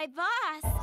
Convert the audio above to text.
my boss.